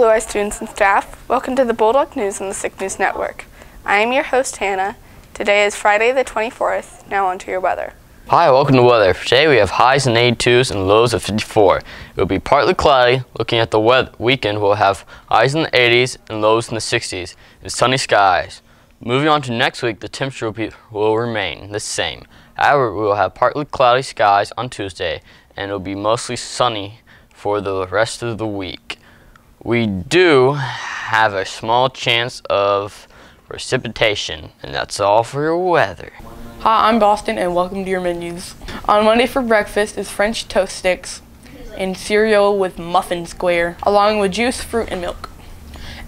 students and staff. Welcome to the Bulldog News and the Sick Newz Network. I am your host, Hannah. Today is Friday the 24th. Now on to your weather. Hi, welcome to weather. Today we have highs in 82s and lows of 54. It will be partly cloudy. Looking at the weather, weekend, we'll have highs in the 80s and lows in the 60s and sunny skies. Moving on to next week, the temperature will, be, will remain the same. However, we will have partly cloudy skies on Tuesday and it will be mostly sunny for the rest of the week. We do have a small chance of precipitation, and that's all for your weather. Hi, I'm Boston, and welcome to your menus. On Monday for breakfast is French toast sticks and cereal with muffin square, along with juice, fruit, and milk.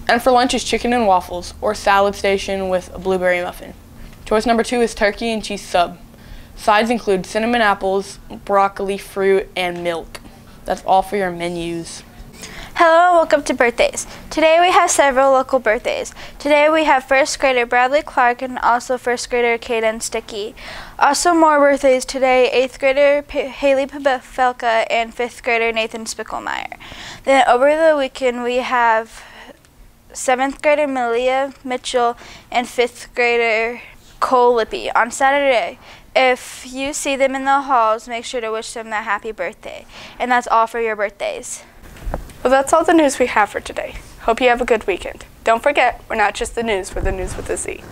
And for lunch is chicken and waffles, or salad station with a blueberry muffin. Choice number two is turkey and cheese sub. Sides include cinnamon apples, broccoli, fruit, and milk. That's all for your menus. Hello and welcome to birthdays. Today we have several local birthdays. Today we have first grader Bradley Clark and also first grader Caden Sticky. Also more birthdays today, eighth grader P Haley Pavelka and fifth grader Nathan Spickelmeyer. Then over the weekend we have seventh grader Malia Mitchell and fifth grader Cole Lippy. On Saturday, if you see them in the halls, make sure to wish them a happy birthday. And that's all for your birthdays. Well, that's all the news we have for today. Hope you have a good weekend. Don't forget, we're not just the news, we're the news with a Z.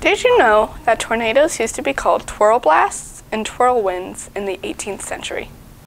Did you know that tornadoes used to be called twirl blasts and twirlwinds in the 18th century?